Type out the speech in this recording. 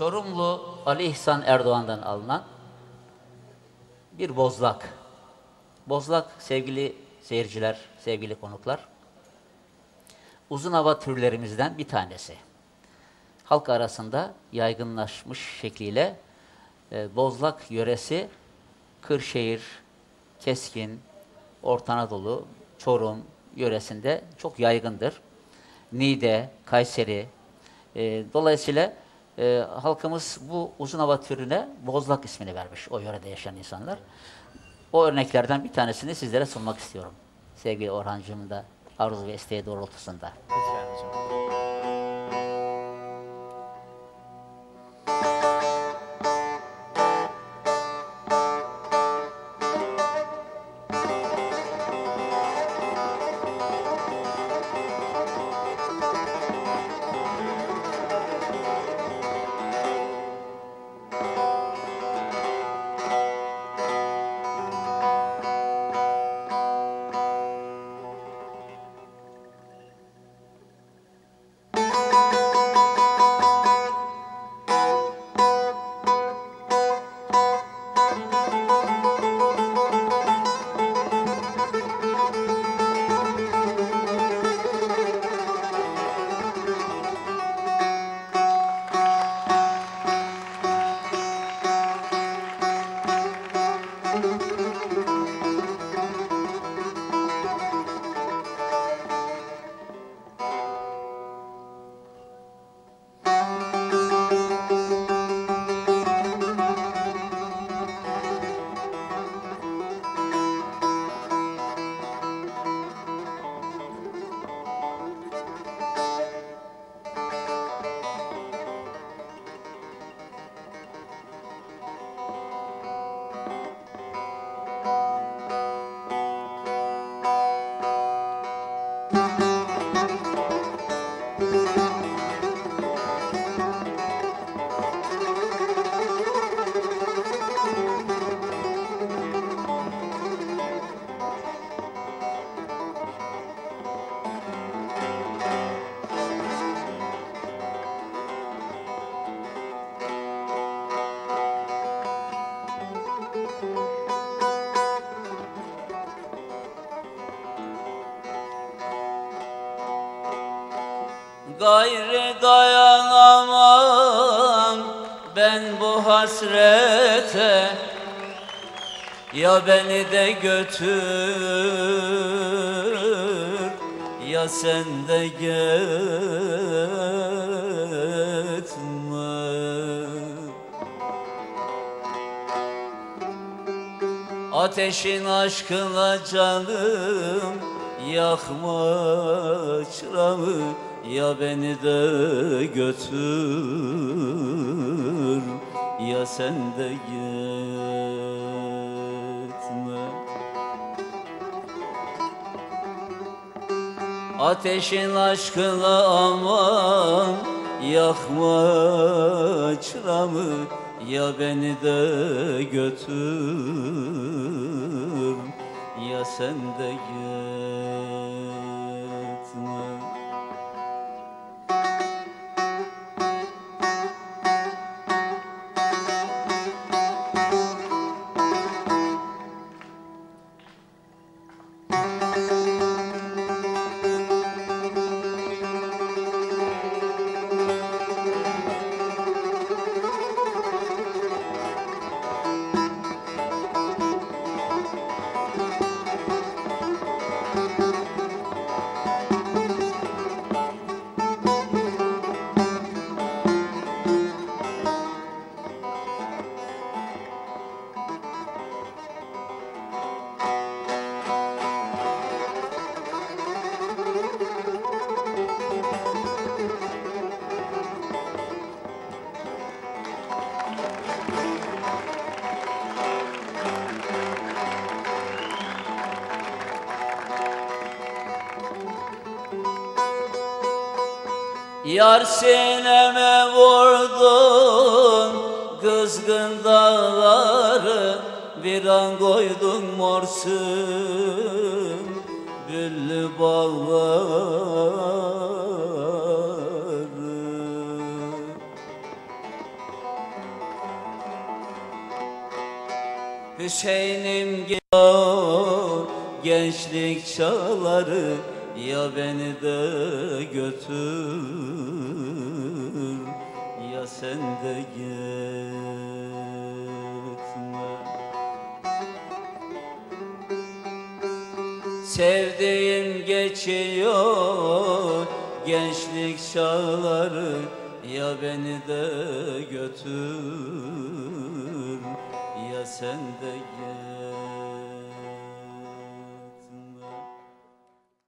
Çorumlu Ali İhsan Erdoğan'dan alınan bir bozlak. Bozlak sevgili seyirciler, sevgili konuklar. Uzun hava türlerimizden bir tanesi. Halk arasında yaygınlaşmış şekliyle e, bozlak yöresi Kırşehir, Keskin, Orta Anadolu, Çorum yöresinde çok yaygındır. Niğde, Kayseri. E, dolayısıyla e, halkımız bu uzun hava türüne bozlak ismini vermiş o yörede yaşayan insanlar. O örneklerden bir tanesini sizlere sunmak istiyorum. Sevgili Orhancığımın da arzu ve isteği doğrultusunda. Lütfen hocam. Gayrı dayanamam. Ben bu hasrete Ya beni de götür ya sen de gitme. Ateşin aşkına canım yakma çıramı ya beni de götür ya sen de gitme. Ateşin aşkına aman yakma çıramı ya beni de götür ya sen de gitme Yar sineme vurdun Kızgın dağları Bir an koydun morsun Büllü bağları. Hüseyin'im gel gençlik çağları ya beni de götür ya sen de gitme. Sevdiğim geçiyor gençlik çağları Ya beni de götür ya sen de gel